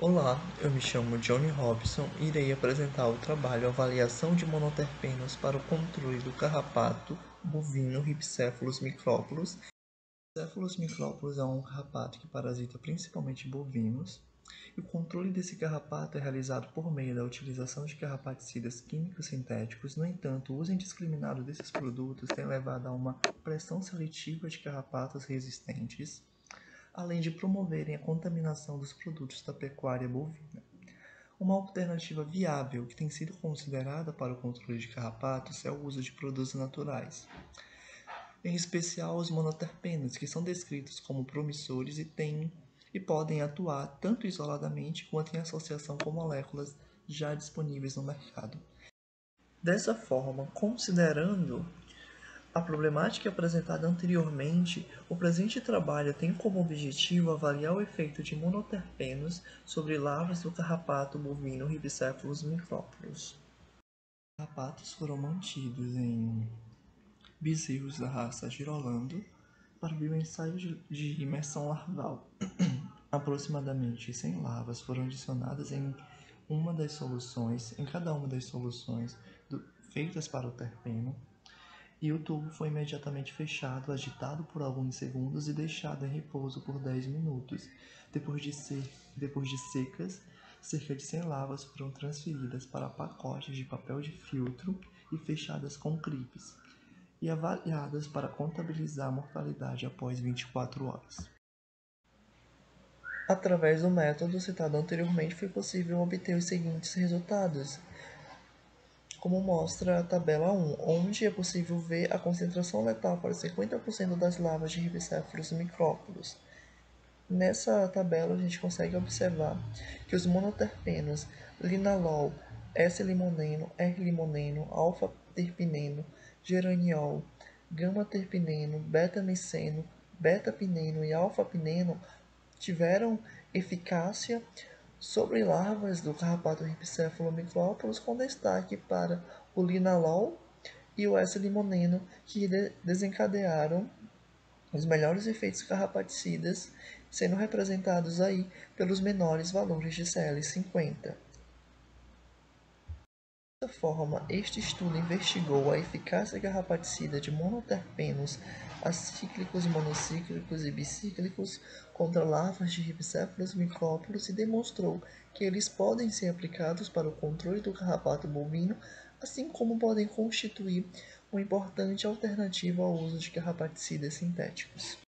Olá, eu me chamo Johnny Robson e irei apresentar o trabalho Avaliação de monoterpenos para o controle do carrapato bovino Rhipicephalus micrópolis. Rhipicephalus micrópolis é um carrapato que parasita principalmente bovinos. E o controle desse carrapato é realizado por meio da utilização de carrapaticidas químicos sintéticos. No entanto, o uso indiscriminado desses produtos tem levado a uma pressão seletiva de carrapatos resistentes além de promoverem a contaminação dos produtos da pecuária bovina. Uma alternativa viável que tem sido considerada para o controle de carrapatos é o uso de produtos naturais, em especial os monoterpenos, que são descritos como promissores e têm e podem atuar tanto isoladamente quanto em associação com moléculas já disponíveis no mercado. Dessa forma, considerando a problemática apresentada anteriormente, o presente trabalho tem como objetivo avaliar o efeito de monoterpenos sobre larvas do carrapato bovino Rhipicephalus micrópolis. Os carrapatos foram mantidos em bezerros da raça Girolando para bioensaio de imersão larval. Aproximadamente 100 larvas foram adicionadas em uma das soluções, em cada uma das soluções do, feitas para o terpeno e o tubo foi imediatamente fechado, agitado por alguns segundos e deixado em repouso por 10 minutos. Depois de, ser, depois de secas, cerca de 100 lavas foram transferidas para pacotes de papel de filtro e fechadas com clipes, e avaliadas para contabilizar a mortalidade após 24 horas. Através do método citado anteriormente, foi possível obter os seguintes resultados como mostra a tabela 1, onde é possível ver a concentração letal para 50% das lavas de ribicéfalos micrópolos. Nessa tabela, a gente consegue observar que os monoterpenos linalol, S-limoneno, R-limoneno, alfa-terpineno, geraniol, gama-terpineno, beta-miceno, beta-pineno e alfa-pineno tiveram eficácia sobre larvas do carrapato Rhipicephalomicrópolis com destaque para o linalol e o S-limoneno, que de desencadearam os melhores efeitos carrapaticidas, sendo representados aí pelos menores valores de CL50. Dessa forma, este estudo investigou a eficácia garrapaticida de monoterpenos acíclicos, monocíclicos e bicíclicos contra larvas de ribicéfalos micrópolos e demonstrou que eles podem ser aplicados para o controle do carrapato bovino, assim como podem constituir uma importante alternativa ao uso de carrapaticidas sintéticos.